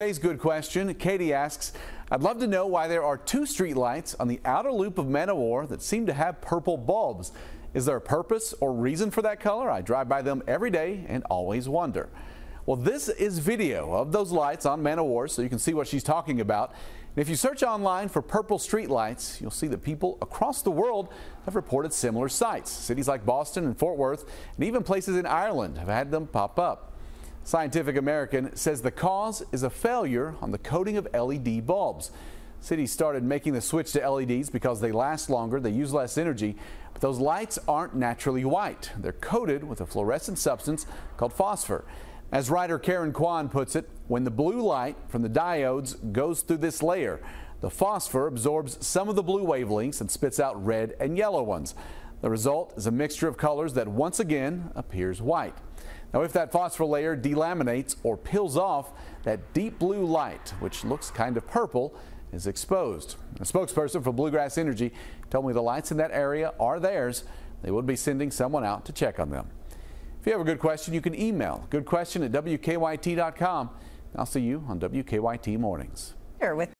Today's good question. Katie asks, I'd love to know why there are two street lights on the outer loop of Man O' War that seem to have purple bulbs. Is there a purpose or reason for that color? I drive by them every day and always wonder. Well, this is video of those lights on Man O' War so you can see what she's talking about. And if you search online for purple street lights, you'll see that people across the world have reported similar sights. Cities like Boston and Fort Worth and even places in Ireland have had them pop up. Scientific American says the cause is a failure on the coating of LED bulbs. Cities started making the switch to LEDs because they last longer, they use less energy, but those lights aren't naturally white. They're coated with a fluorescent substance called phosphor. As writer Karen Kwan puts it, when the blue light from the diodes goes through this layer, the phosphor absorbs some of the blue wavelengths and spits out red and yellow ones. The result is a mixture of colors that once again appears white. Now, if that phosphor layer delaminates or peels off, that deep blue light, which looks kind of purple, is exposed. A spokesperson for Bluegrass Energy told me the lights in that area are theirs. They will be sending someone out to check on them. If you have a good question, you can email goodquestion at wkyt.com. I'll see you on WKYT Mornings. Here with